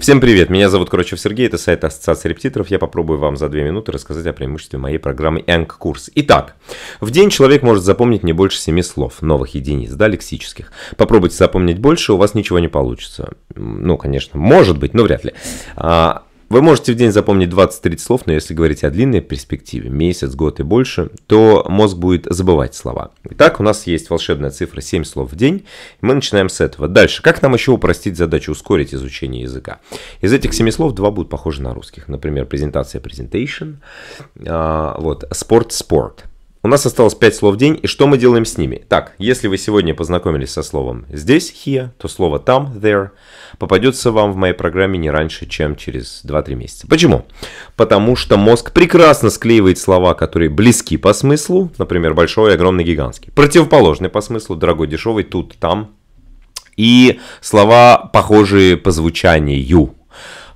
Всем привет, меня зовут Корочев Сергей, это сайт Ассоциации репетиторов. Я попробую вам за две минуты рассказать о преимуществе моей программы Энк-курс. Итак, в день человек может запомнить не больше семи слов, новых единиц, да, лексических. Попробуйте запомнить больше, у вас ничего не получится. Ну, конечно, может быть, но вряд ли. Вы можете в день запомнить 20-30 слов, но если говорить о длинной перспективе, месяц, год и больше, то мозг будет забывать слова. Итак, у нас есть волшебная цифра 7 слов в день, мы начинаем с этого. Дальше, как нам еще упростить задачу, ускорить изучение языка? Из этих 7 слов два будут похожи на русских. Например, презентация, presentation, а, вот, спорт, спорт. У нас осталось 5 слов в день, и что мы делаем с ними? Так, если вы сегодня познакомились со словом здесь, here, то слово там, there, попадется вам в моей программе не раньше, чем через 2-3 месяца. Почему? Потому что мозг прекрасно склеивает слова, которые близки по смыслу, например, большой, огромный, гигантский. Противоположный по смыслу, дорогой, дешевый, тут, там. И слова, похожие по звучанию.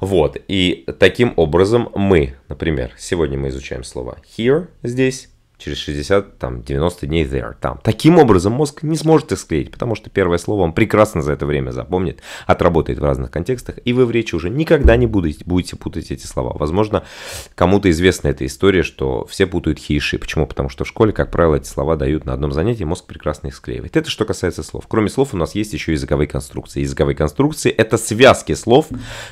Вот, и таким образом мы, например, сегодня мы изучаем слова here, здесь, через 60, там, 90 дней there, там. Таким образом мозг не сможет их склеить, потому что первое слово он прекрасно за это время запомнит, отработает в разных контекстах, и вы в речи уже никогда не будете, будете путать эти слова. Возможно, кому-то известна эта история, что все путают he и she. Почему? Потому что в школе, как правило, эти слова дают на одном занятии, мозг прекрасно их склеивает. Это что касается слов. Кроме слов у нас есть еще языковые конструкции. Языковые конструкции – это связки слов,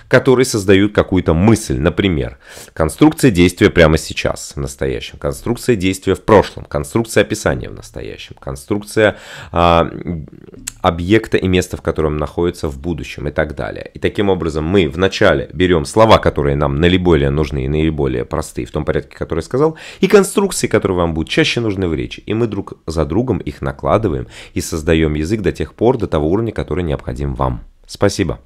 которые создают какую-то мысль. Например, конструкция действия прямо сейчас, в настоящем. Конструкция действия в прошлом, конструкция описания в настоящем, конструкция а, объекта и места, в котором находится в будущем и так далее. И таким образом мы вначале берем слова, которые нам наиболее нужны и наиболее простые, в том порядке, который я сказал, и конструкции, которые вам будут чаще нужны в речи. И мы друг за другом их накладываем и создаем язык до тех пор, до того уровня, который необходим вам. Спасибо.